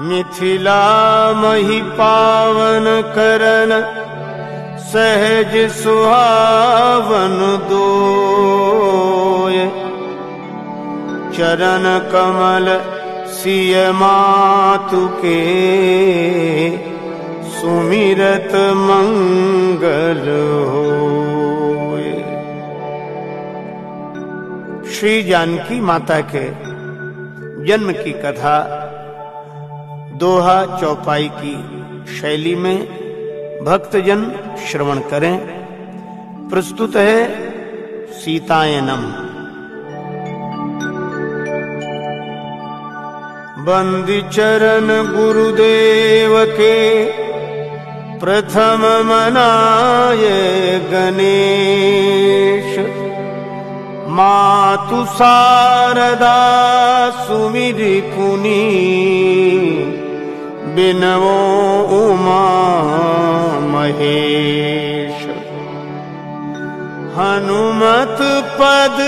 मिथिला मही पावन करन सहज सुहावन दोय। चरण कमल सिय मातु के, सुमिरत मंगल होय। श्री जानकी माता के जन्म की कथा दोहा चौपाई की शैली में भक्तजन श्रवण करें। प्रस्तुत है सीतायनम। बंदी चरण गुरुदेव के प्रथम मनाय गणेश। मातु शारदा सुमिरि पुनी बिनवो उमा महेश। हनुमत पद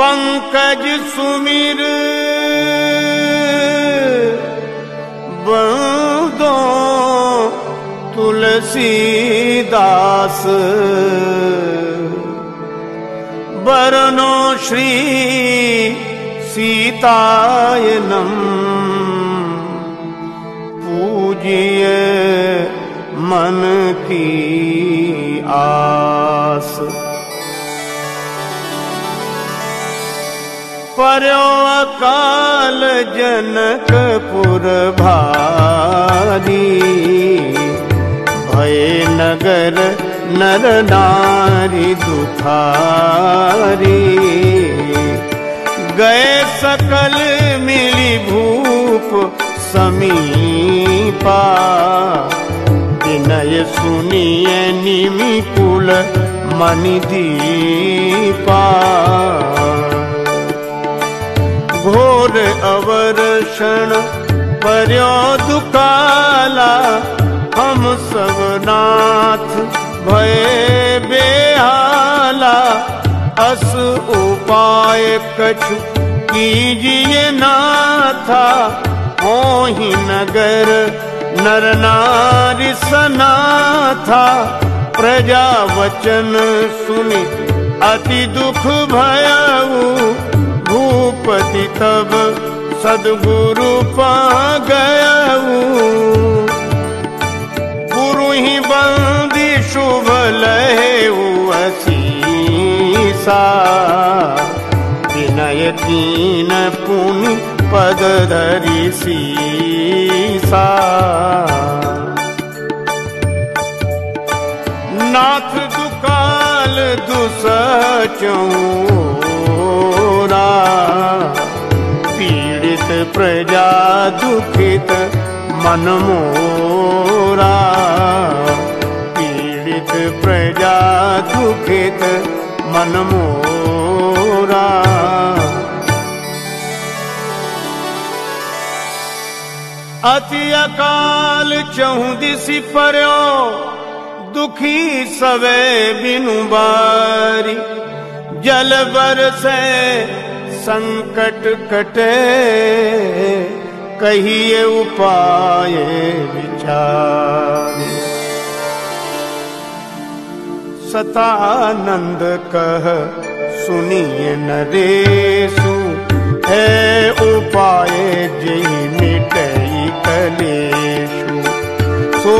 पंकज सुमिर। बंदो तुलसीदास। बरनो श्री सीतायनम। पूजिय मन की आस। पर्यो अकाल जनकपुर भारी, भय नगर नर नारी दुखारी। गए सकल मिली भूप समीपा। विनय सुनिए निमि कुल मणि दीपा घोर अवरषण पर्यो दुकाला, हम सब नाथ भय बेहाला। अस उपाय कछु कीजिए नाथा हो ही नगर, नर नारी सनाथा प्रजा वचन सुनि, अति दुख भयऊ भूपति तब सदगुरु पा गयऊ। गुरु ही बंदी शुभ लहेऊ असीसा, विनय कीन पुनि पद धरि सीसा। नाथ दुकाल दुसचौरा पीड़ित प्रजा दुखित मन मोरा। पीड़ित प्रजा दुखित मन मोरा। अति अकाल चहु दिशि पर्यो दुखी सवे बिनु बारी। जल बरसे संकट कटे, कहिए उपाय विचार। सतानंद कह सुनिए नरेशु। है उपाय जय मिटई कलेशु। सो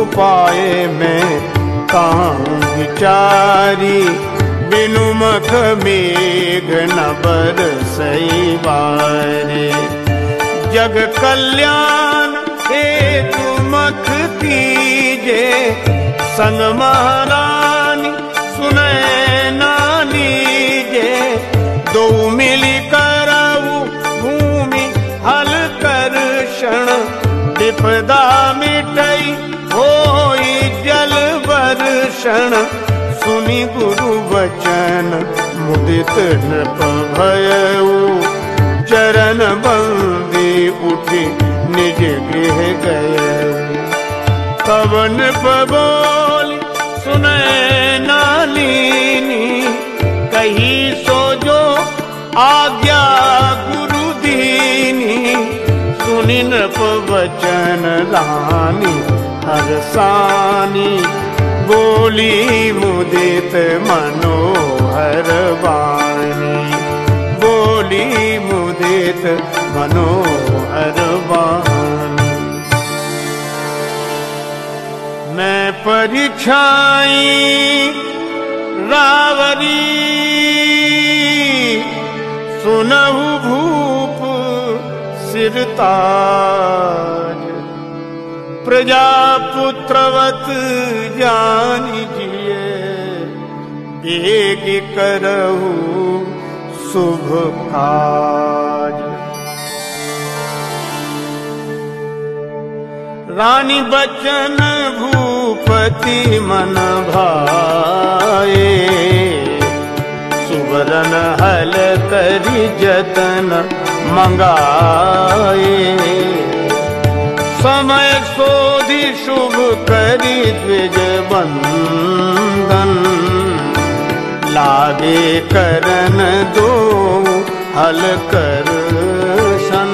उपाय में ताऊं विचारी, बिनु मख मेघ न बरसई बारे जग कल्याण हेतु मख कीजे, संग महारानी सुनय नानी जे। दो मिली विपदा मिटई होई जल वर्षण। सुनि गुरु वचन, मुदित नृप भयऊ। चरण बंदी उठी, निज गृह गए कवन बोल सुनय नालिनी, कही सो जो आज्ञा गुरु सुनि नृप वचन रानी हरसानी बोली मुदित मनोहर वाणी। बोली मुदित मनोहर वाणी। मैं परीक्षाई रावरी, सुनहु भूप सिरताज प्रजापुत्रवत जानिजिए बेग करहु शुभ काज। रानी बचन भूपति मन भाए, सुवरन हल करी जतन मंगाए। समय सोधि शुभ करी द्विज बंदन लागे करन दो हल कर शन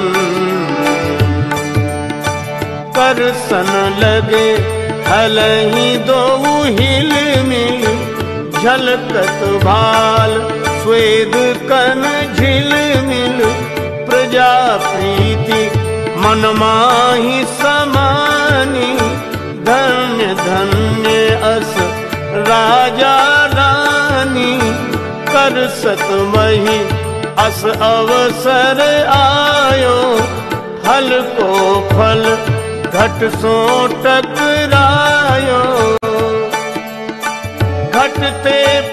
कर सन लगे हल ही दो हिल मिल। झलकत भाल, स्वेद कन झिल मिल। प्रजा प्रीति, मन माही समानी। धन्य धन्य अस राजा रानी। कर सत वही अस अवसर आयो। फल को फल घट सो टकरायो। घटते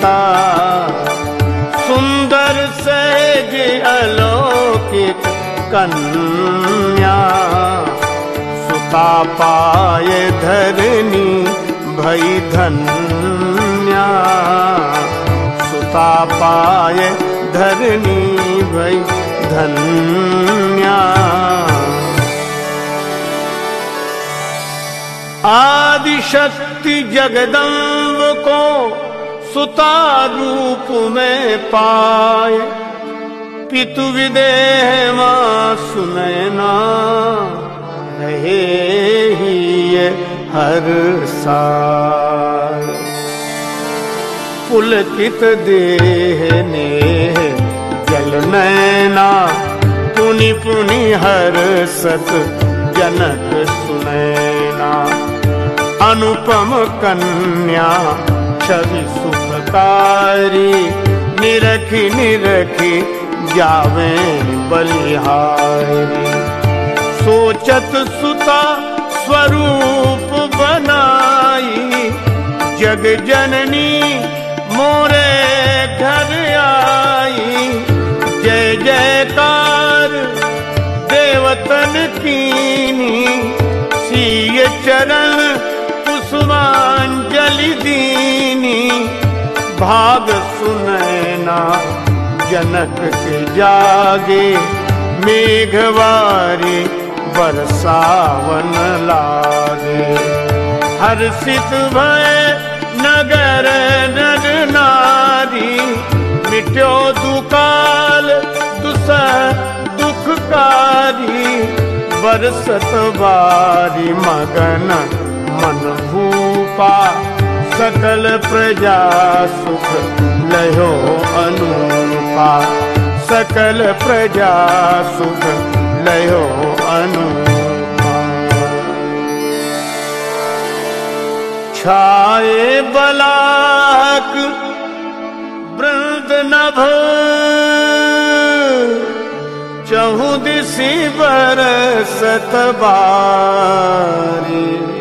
भीता सुंदर सहज अलौकिक कन्या। सुता पाय धरनी भई धन्या। सुता पाय धरनी भई धन्या। आदिशक्ति जगदम्ब को सुता रूप में पाए। पितु विदेह सुनैना रहे ही ये हर साल। पुलकित देह ने जल नैना, पुनि पुनि हर सत, जनक सुनैना। अनुपम कन्या छवि सुखकारी, निरखी निरखी जावे बलिहारी। सोचत सुता स्वरूप बनाई, जग जननी मोरे घर आई। जय, जयकार देवतन कीनी सीय चरण पुष्पांजलि दीनी। भाग सुनैना, जनक के जागे, मेघवारी बरसावन लागे। हर्षित भय नगर नर नारी मिट्यो दुकाल दुसह दुखकारी। बरसत बारी मगन मन भूपा सकल प्रजा सुख लयो अनुपा। सकल प्रजा सुख लयो अनुपा। छाए बलाक वृंद नभ। चहु दिशी बरसत बारी।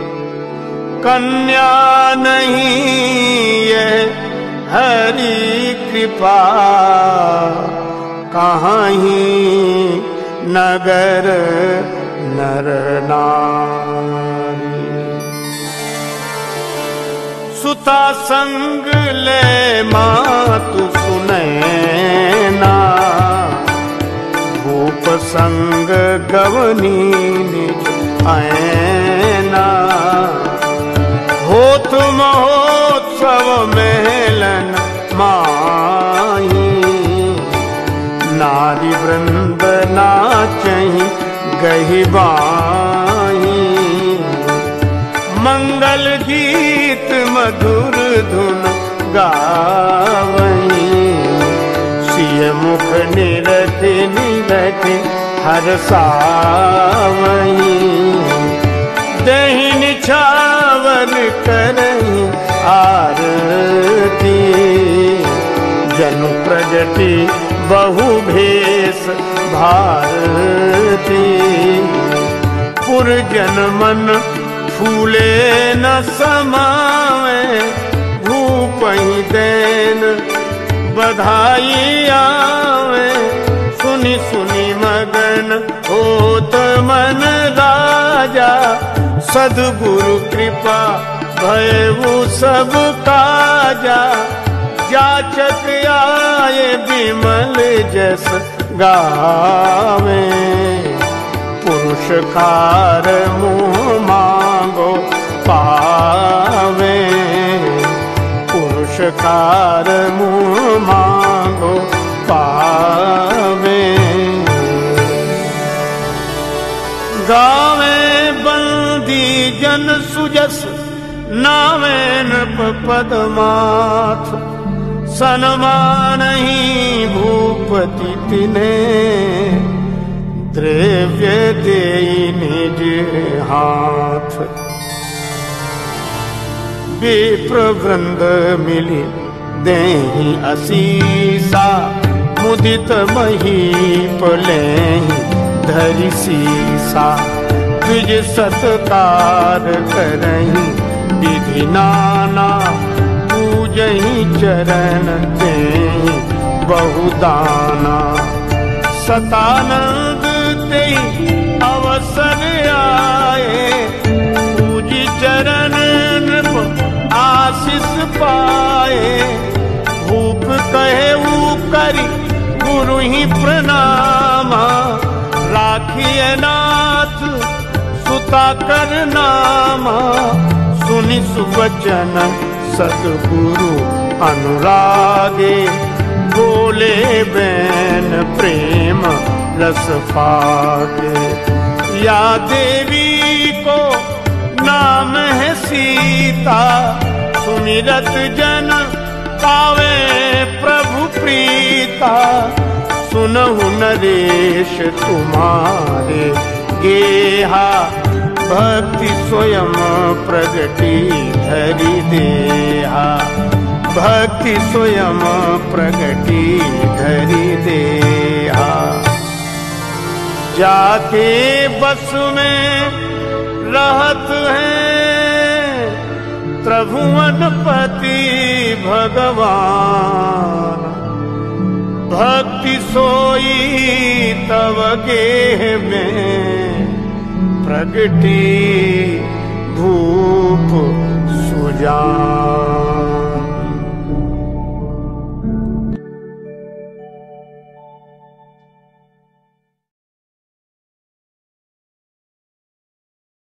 कन्या नहीं ये हरी कृपा। कहाँ ही नगर नर नारी। सुता संग ले मातु सुनैना मधुर धुन सिय मुख निरख निरख हर सावही दही निछावर करही आरती। जनु बहु भेष भारती। पुरजन मन फूले न समावे भूप ही देन बधाई आवे। सुनी सुनी मगन, हो तो मन राजा, सदगुरु कृपा भयऊ सब काजा जाचक आए विमल जस गावे। पुरुष कार मुँह मांगो पावे। पुरुष कार मुँह मांगो पावे। गावे बंदी जन सुजस नावेन पदमाथ। सनमान ही भूपति तिने। द्रव्य दे निज हाथ विप्रवृंद मिली देही असीसा, मुदित महीप लेही धरि सीसा। द्विज सत्कार करही विधि नाना, पूजही चरण दे बहुदाना। सतानंद ते अवसर आए, पूज चरण आशीष पाए। भूप कहे करी, गुरु ही प्रणामा। राखिए नाथ, सुता कर नामा। सुनि सुवचन सतगुरु अनुरागे। बोले बैन प्रेम रस पागे या देवी को नाम है सीता सुमिरत जन पावे प्रभु प्रीता। सुनहु नरेश तुम्हारे गेहा भक्ति स्वयं प्रगति धरि देहा। भक्ति स्वयं प्रगति धरि देहा। जाके बस में रहत है त्रिभुवनपति भगवान। भक्ति सोई तव गेह में प्रगटी धूप सुजान।